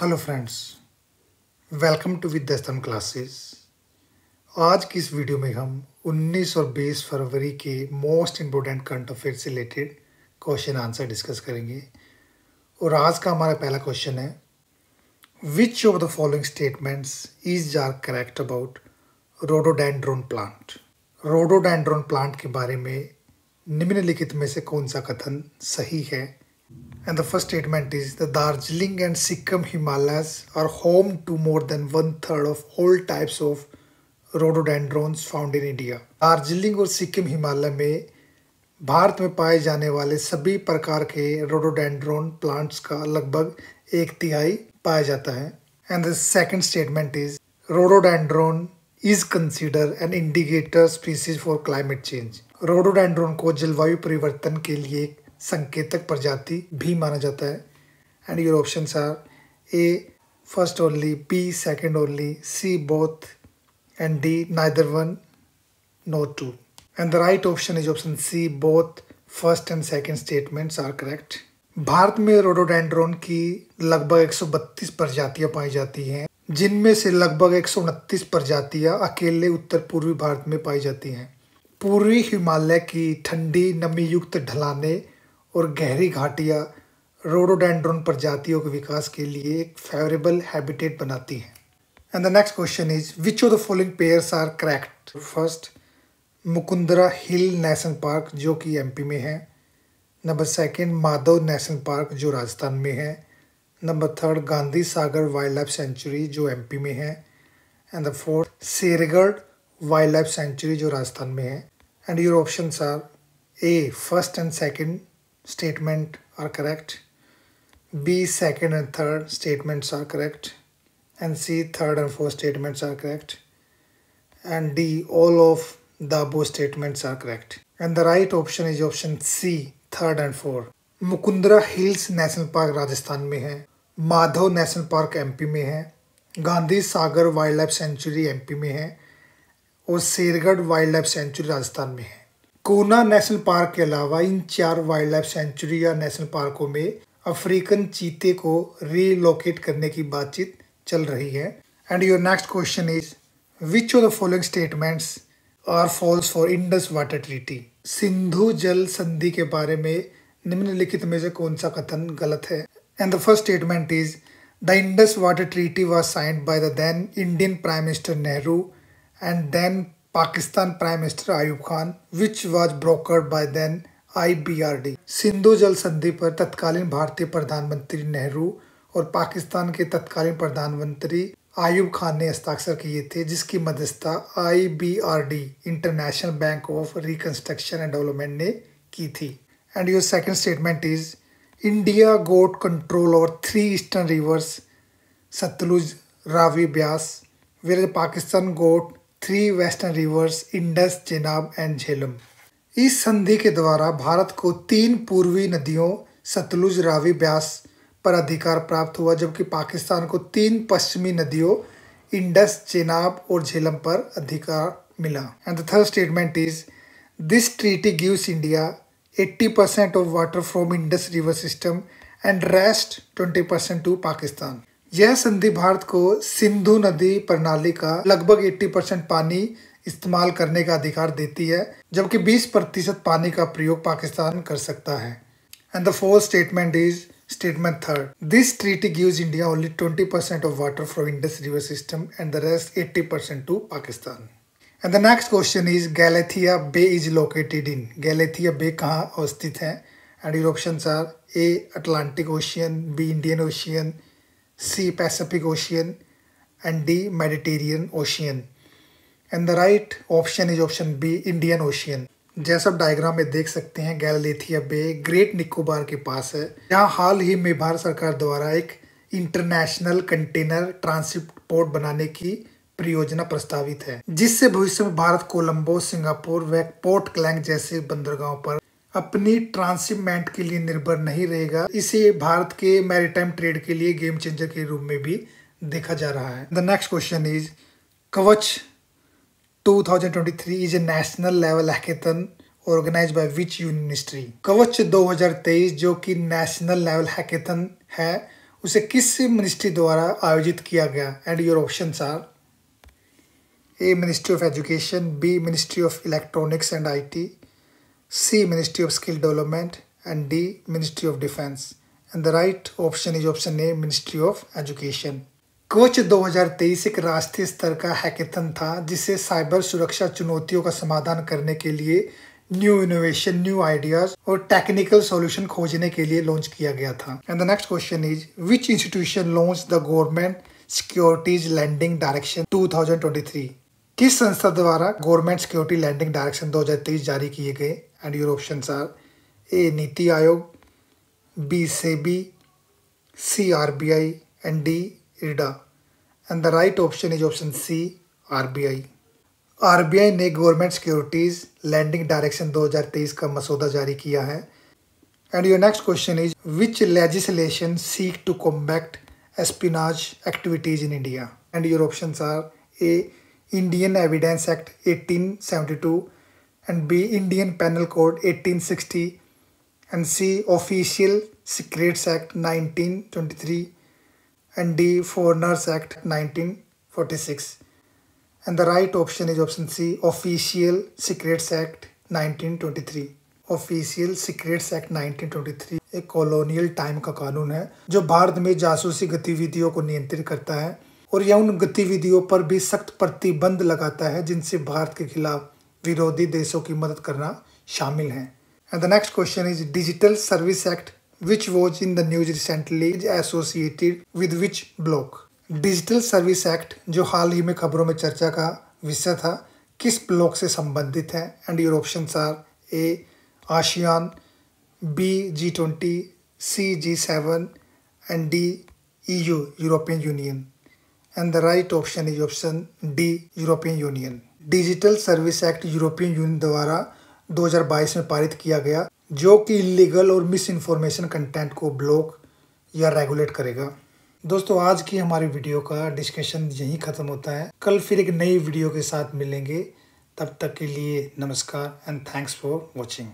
Hello friends welcome to Vidyastan classes आज की इस वीडियो में हम 19 और 20 फरवरी के मोस्ट इम्पोर्टेंट करंट अफेयर से रिलेटेड क्वेश्चन आंसर डिस्कस करेंगे। और आज का हमारा पहला क्वेश्चन है which of the following statements is are correct about rhododendron plant rhododendron plant के बारे में निम्नलिखित में से कौन सा कथन सही है? And the first statement is, the Darjeeling and Sikkim Himalayas are home to more than one third of all types of rhododendrons found in India. Darjeeling और सिक्किम हिमालय में भारत में पाए जाने वाले सभी प्रकार के रोडोडेंड्रोन प्लांट्स का लगभग एक तिहाई पाया जाता है and the second statement is rhododendron is consider an indicator species for climate change rhododendron को जलवायु परिवर्तन के लिए संकेतक प्रजाति भी माना जाता है। And your option are A first only B second only C both and D neither one nor two and the right option is option C both first and second statements are correct Bharat में rhododendron की लगभग 132 प्रजातियाँ पाई जाती हैं, जिनमें से लगभग एक प्रजातियाँ अकेले उत्तर पूर्वी भारत में पाई जाती हैं। पूर्वी हिमालय की ठंडी नमी युक्त ढलाने और गहरी घाटियाँ रोडोडेंड्रोन प्रजातियों के विकास के लिए एक फेवरेबल हैबिटेट बनाती हैं। And the next question is which of the following pairs are correct first Mukundra hill national park, जो कि एमपी में है। Number second Madhav national park, जो राजस्थान में है। Number third Gandhi Sagar wildlife sanctuary जो एमपी में है। And the fourth Shergarh wildlife sanctuary जो राजस्थान में है। And your option are A first and second statement are correct. B second and third statements are correct. And C third and fourth statements are correct. And D all of the above statements are correct. And the right option is option C third and fourth. Mukundra hills national park Rajasthan में है Madhav national park MP में है Gandhi Sagar wildlife sanctuary MP में है और Shergarh wild life sanctuary Rajasthan में है Kuno national park के अलावा इन चार वाइल्ड लाइफ सेंचुरी या नेशनल पार्कों में अफ्रीकन चीते को रीलोकेट करने की बातचीत चल रही है। And your next question is which of the following statements are false for Indus water treaty Sindhu जल संधि के बारे में निम्नलिखित में से कौन सा कथन गलत है? And the first statement is the Indus water treaty was signed by the then Indian prime minister Nehru and then Pakistan prime minister Ayub Khan, which was brokered by then IBRD. Sindhu जल संधि पर तत्कालीन भारतीय प्रधानमंत्री नेहरू और पाकिस्तान के तत्कालीन प्रधानमंत्री आयूब खान ने हस्ताक्षर किए थे, जिसकी मध्यस्थता IBRD, international bank of reconstruction and development, ने की थी। And your second statement is, India got control over three eastern rivers, Sutlej, Ravi Beas, where Pakistan got three western rivers Indus Chenab and Jhelum इस संधि के द्वारा भारत को तीन पूर्वी नदियों, सतलुज, रावी, ब्यास पर अधिकार प्राप्त हुआ, जबकि पाकिस्तान को तीन पश्चिमी नदियों, इंडस, चेनाब और झेलम पर अधिकार मिला। And third statement is this treaty gives India 80 percent of water from Indus river system and rest 20 percent to Pakistan यह संधि भारत को सिंधु नदी प्रणाली का लगभग 80 परसेंट पानी इस्तेमाल करने का अधिकार देती है, जबकि 20 प्रतिशत पानी का प्रयोग पाकिस्तान कर सकता है। And the fourth statement is statement third this treaty gives India only 20 percent of water from Indus river system and the rest 80 percent to Pakistan and the next question is Galathea bay is located in Galathea bay कहाँ अवस्थित है? And option are A Atlantic ocean B Indian ocean C. Pacific Ocean and D. Mediterranean Ocean. And the right option is option B. Indian Ocean. जैसा diagram में देख सकते हैं गैलेथिया बे great Nicobar के पास है जहाँ हाल ही में भारत सरकार द्वारा एक इंटरनेशनल कंटेनर ट्रांसपोर्ट बनाने की परियोजना प्रस्तावित है, जिससे भविष्य में भारत कोलंबो सिंगापुर व पोर्ट क्लैंग जैसे बंदरगाहों पर अपनी ट्रांसशिपमेंट के लिए निर्भर नहीं रहेगा। इसे भारत के मैरिटाइम ट्रेड के लिए गेम चेंजर के रूप में भी देखा जा रहा है। The next question is Kavach 2023 is a national level hackathon organize by which university Kavach 2023 जो कि नेशनल लेवल हैकेथन है, उसे किस मिनिस्ट्री द्वारा आयोजित किया गया? And your option are A ministry of education B ministry of electronics and IT C ministry of skill development and D ministry of defence and the right option is option A ministry of education Kavach 2023 एक राष्ट्रीय स्तर का hackathon था, जिसे cyber सुरक्षा चुनौतियों का समाधान करने के लिए न्यू इनोवेशन न्यू आइडियाज़ और टेक्निकल सॉल्यूशन खोजने के लिए लॉन्च किया गया था। And the next question is which institution launch the government securities lending direction 2023 किस संस्था द्वारा गवर्नमेंट सिक्योरिटी लैंडिंग डायरेक्शन 2023 जारी किए गए? Option are A NITI Aayog B SEBI C R B I and D IRDA. And the right option is option C RBI. RBI ने government securities lending direction 2023 का मसौदा जारी किया है। And your next question is which legislation seek to combat espionage activities in India and your option are A Indian evidence act 1872 and B Indian Penal Code 1860 and C Official Secrets Act 1923 and D. Foreigners Act 1946. And the right option is option C. Official Secrets Act 1923. Official secrets act 1923 एक colonial time का कानून है जो भारत में जासूसी गतिविधियों को नियंत्रित करता है और यह उन गतिविधियों पर भी सख्त प्रतिबंध लगाता है जिनसे भारत के खिलाफ विरोधी देशों की मदद करना शामिल है। And the next question is digital service act which was in the recently, is associated with which block? Digital service act जो हाल ही में खबरों में चर्चा का विषय था, किस ब्लॉक से संबंधित है? And your option are A ASEAN B G twenty C G seven and D E U European union and the right option is option D European union digital service act European union द्वारा 2022 में पारित किया गया, जो कि illegal और misinformation content को block या रेगुलेट करेगा। दोस्तों, आज की हमारी वीडियो का डिस्कशन यहीं ख़त्म होता है। कल फिर एक नई वीडियो के साथ मिलेंगे। तब तक के लिए नमस्कार एंड थैंक्स फॉर वॉचिंग